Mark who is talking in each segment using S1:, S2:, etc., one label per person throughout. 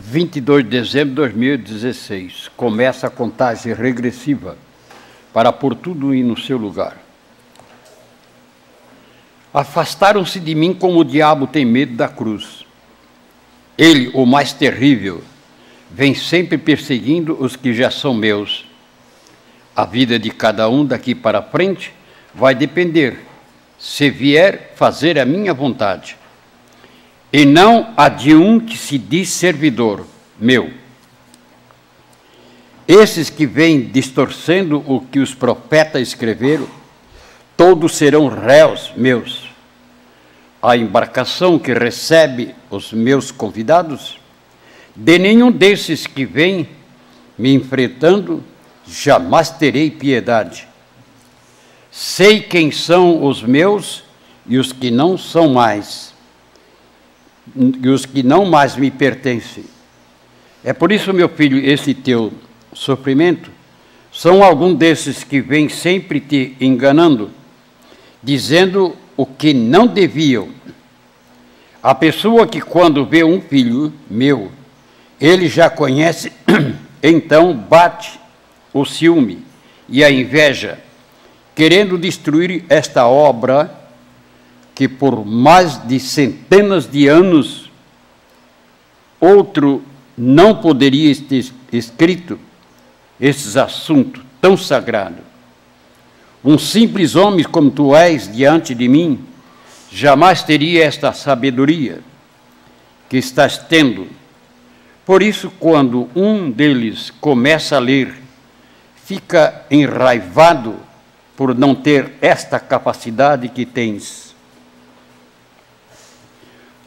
S1: 22 de dezembro de 2016. Começa a contagem regressiva para pôr tudo no seu lugar. Afastaram-se de mim como o diabo tem medo da cruz. Ele, o mais terrível, vem sempre perseguindo os que já são meus. A vida de cada um daqui para frente vai depender se vier fazer a minha vontade e não a de um que se diz servidor meu. Esses que vêm distorcendo o que os profetas escreveram, todos serão réus meus. A embarcação que recebe os meus convidados, de nenhum desses que vem me enfrentando, jamais terei piedade. Sei quem são os meus e os que não são mais e os que não mais me pertencem. É por isso, meu filho, esse teu sofrimento são algum desses que vêm sempre te enganando, dizendo o que não deviam. A pessoa que, quando vê um filho meu, ele já conhece, então bate o ciúme e a inveja, querendo destruir esta obra que por mais de centenas de anos outro não poderia ter escrito esses assuntos tão sagrados. Um simples homem como tu és diante de mim jamais teria esta sabedoria que estás tendo. Por isso, quando um deles começa a ler, fica enraivado por não ter esta capacidade que tens.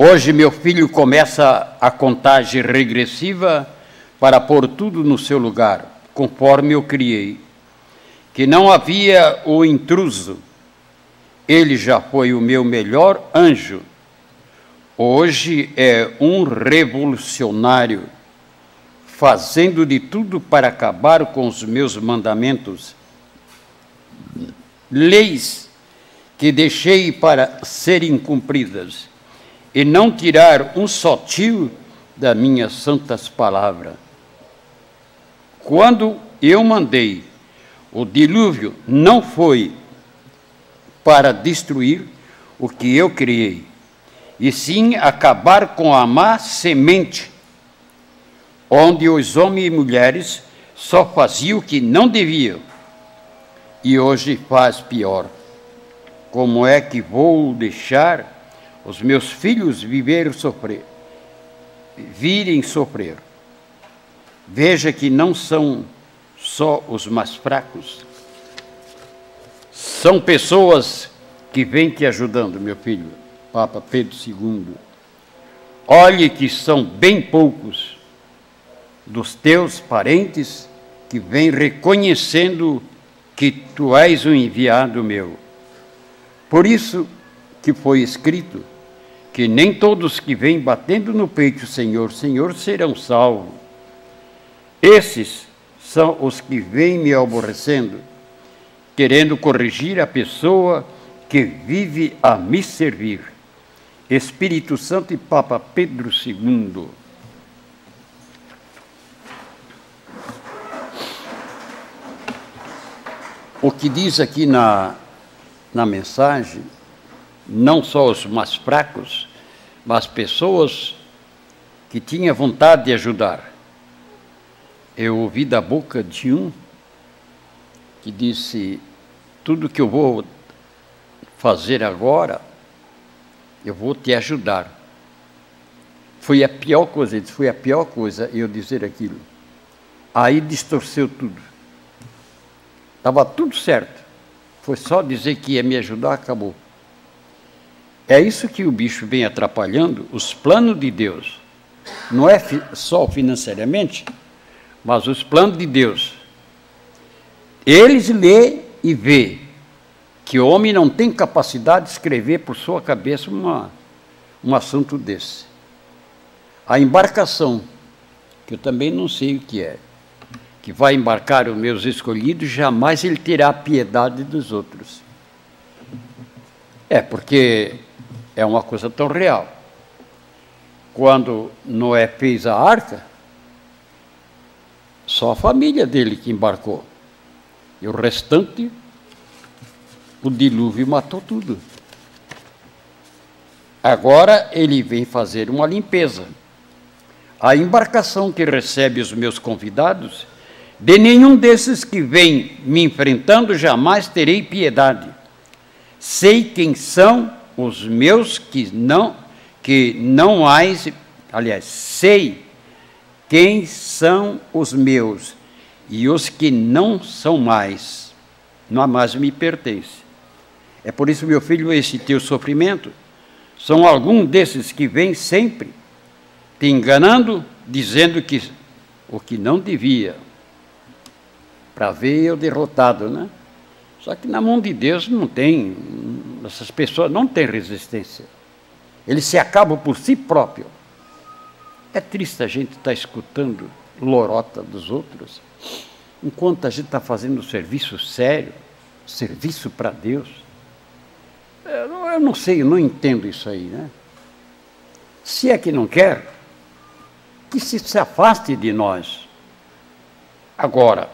S1: Hoje, meu filho começa a contagem regressiva para pôr tudo no seu lugar, conforme eu criei. Que não havia o intruso, ele já foi o meu melhor anjo. Hoje é um revolucionário, fazendo de tudo para acabar com os meus mandamentos. Leis que deixei para serem cumpridas e não tirar um só tio das minhas santas palavras. Quando eu mandei o dilúvio, não foi para destruir o que eu criei, e sim acabar com a má semente, onde os homens e mulheres só faziam o que não deviam, e hoje faz pior. Como é que vou deixar os meus filhos viveram sofrer, virem sofrer. Veja que não são só os mais fracos, são pessoas que vêm te ajudando, meu filho, Papa Pedro II. Olhe que são bem poucos dos teus parentes que vêm reconhecendo que tu és o enviado meu. Por isso que foi escrito que nem todos que vêm batendo no peito, Senhor, Senhor, serão salvos. Esses são os que vêm me aborrecendo, querendo corrigir a pessoa que vive a me servir. Espírito Santo e Papa Pedro II. O que diz aqui na, na mensagem não só os mais fracos, mas pessoas que tinham vontade de ajudar. Eu ouvi da boca de um que disse: Tudo que eu vou fazer agora, eu vou te ajudar. Foi a pior coisa, foi a pior coisa eu dizer aquilo. Aí distorceu tudo. Estava tudo certo. Foi só dizer que ia me ajudar, acabou. É isso que o bicho vem atrapalhando os planos de Deus. Não é só financeiramente, mas os planos de Deus. Eles lê e vê que o homem não tem capacidade de escrever por sua cabeça uma, um assunto desse. A embarcação, que eu também não sei o que é, que vai embarcar os meus escolhidos, jamais ele terá piedade dos outros. É, porque é uma coisa tão real. quando Noé fez a arca, só a família dele que embarcou. E o restante, o dilúvio matou tudo. Agora ele vem fazer uma limpeza. A embarcação que recebe os meus convidados, de nenhum desses que vem me enfrentando jamais terei piedade. Sei quem são os meus que não que não mais, aliás, sei quem são os meus e os que não são mais, não mais me pertence. É por isso, meu filho, esse teu sofrimento são alguns desses que vêm sempre te enganando, dizendo que o que não devia, para ver eu derrotado, né? Só que na mão de Deus não tem, essas pessoas não têm resistência. Eles se acabam por si próprio. É triste a gente estar tá escutando lorota dos outros, enquanto a gente está fazendo serviço sério, serviço para Deus. Eu não sei, eu não entendo isso aí, né? Se é que não quer, que se, se afaste de nós. Agora,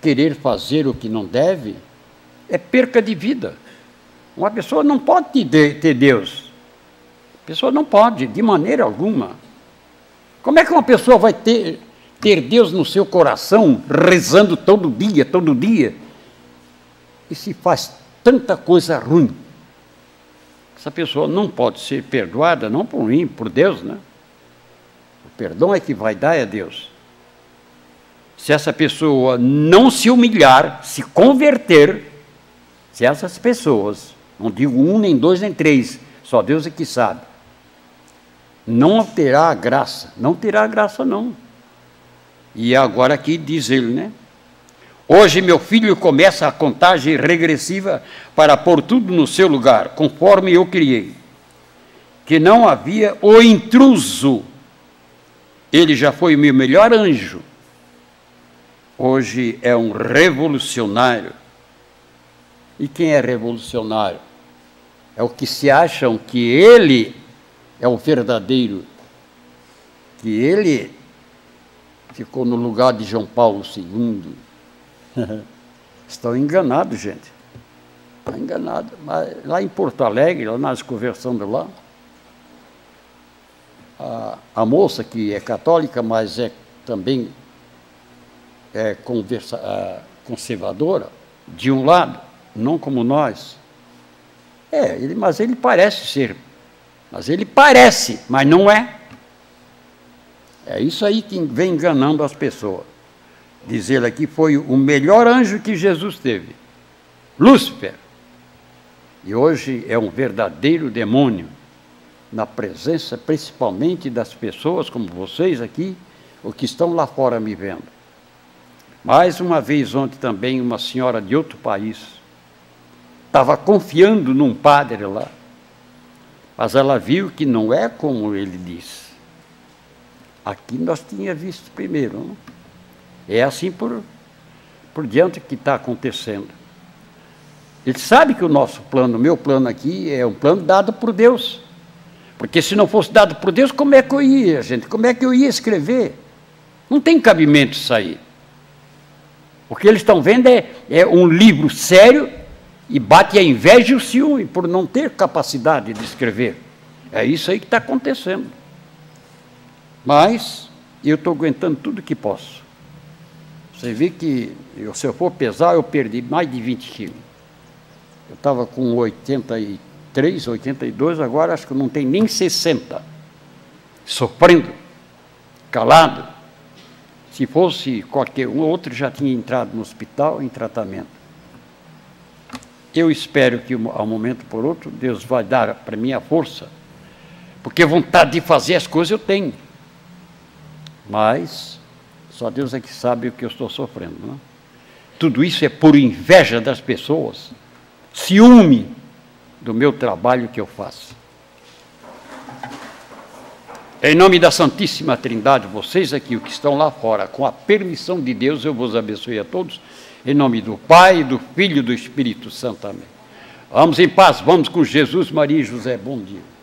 S1: querer fazer o que não deve é perca de vida. Uma pessoa não pode ter Deus. A pessoa não pode, de maneira alguma. Como é que uma pessoa vai ter, ter Deus no seu coração, rezando todo dia, todo dia, e se faz tanta coisa ruim? Essa pessoa não pode ser perdoada, não por mim, por Deus, né? O perdão é que vai dar a Deus se essa pessoa não se humilhar, se converter, se essas pessoas, não digo um, nem dois, nem três, só Deus é que sabe, não terá graça, não terá graça não. E agora aqui diz ele, né? Hoje meu filho começa a contagem regressiva para pôr tudo no seu lugar, conforme eu criei. Que não havia o intruso. Ele já foi o meu melhor anjo hoje é um revolucionário. E quem é revolucionário? É o que se acham que ele é o verdadeiro, que ele ficou no lugar de João Paulo II. Estão enganados, gente. Estão enganados. Lá em Porto Alegre, nós conversando lá, a, a moça que é católica, mas é também é, conversa, conservadora, de um lado, não como nós. É, ele, mas ele parece ser. Mas ele parece, mas não é. É isso aí que vem enganando as pessoas. Diz ele aqui, foi o melhor anjo que Jesus teve. Lúcifer. E hoje é um verdadeiro demônio, na presença principalmente das pessoas como vocês aqui, ou que estão lá fora me vendo. Mais uma vez, ontem também, uma senhora de outro país estava confiando num padre lá, mas ela viu que não é como ele disse. Aqui nós tinha visto primeiro. Não? É assim por, por diante que está acontecendo. Ele sabe que o nosso plano, o meu plano aqui, é um plano dado por Deus. Porque se não fosse dado por Deus, como é que eu ia, gente? Como é que eu ia escrever? Não tem cabimento aí. O que eles estão vendo é, é um livro sério e bate a inveja e o ciúme por não ter capacidade de escrever. É isso aí que está acontecendo. Mas eu estou aguentando tudo que posso. Você vê que, eu, se eu for pesar, eu perdi mais de 20 quilos. Eu estava com 83, 82, agora acho que não tem nem 60. Sofrendo, calado. Se fosse qualquer um, outro já tinha entrado no hospital em tratamento. Eu espero que, ao momento por outro, Deus vai dar para mim a força, porque vontade de fazer as coisas eu tenho. Mas só Deus é que sabe o que eu estou sofrendo. Não? É? Tudo isso é por inveja das pessoas, ciúme do meu trabalho que eu faço. Em nome da Santíssima Trindade, vocês aqui, os que estão lá fora, com a permissão de Deus, eu vos abençoe a todos. Em nome do Pai, do Filho e do Espírito Santo. Amém. Vamos em paz, vamos com Jesus, Maria e José. Bom dia.